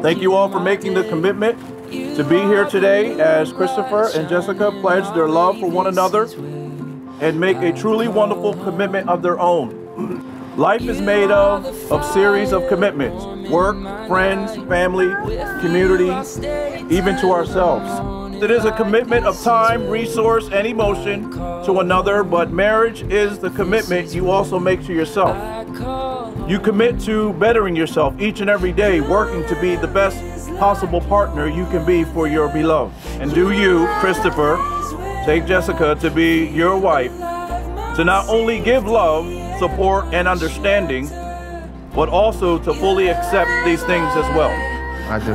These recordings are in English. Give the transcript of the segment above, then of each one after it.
Thank you all for making the commitment to be here today as Christopher and Jessica pledge their love for one another and make a truly wonderful commitment of their own. Life is made of a series of commitments work, friends, family, community, even to ourselves. It is a commitment of time, resource, and emotion to another, but marriage is the commitment you also make to yourself. You commit to bettering yourself each and every day, working to be the best possible partner you can be for your beloved. And do you, Christopher, take Jessica to be your wife, to not only give love, support, and understanding, but also to fully accept these things as well. I do.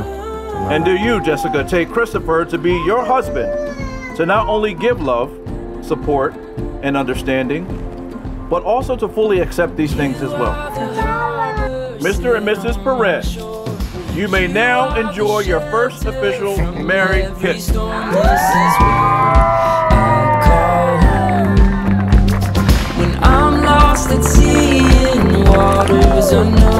And do you, Jessica, take Christopher to be your husband, to not only give love, support, and understanding, but also to fully accept these things as well. Mr. and Mrs. Perez, you may now enjoy your first official married kiss. I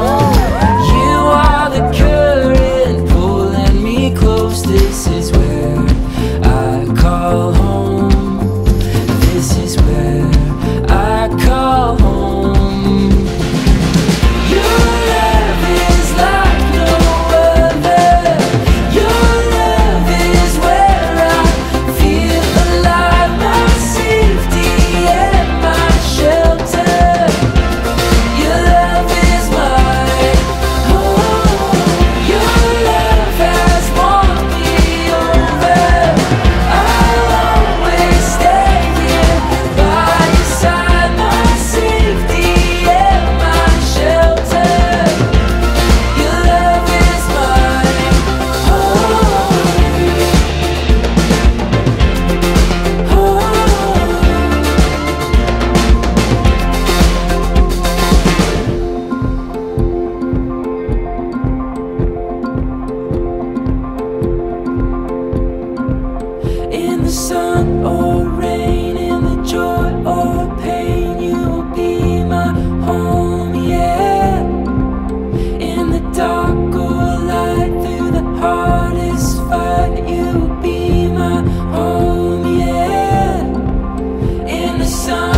sun.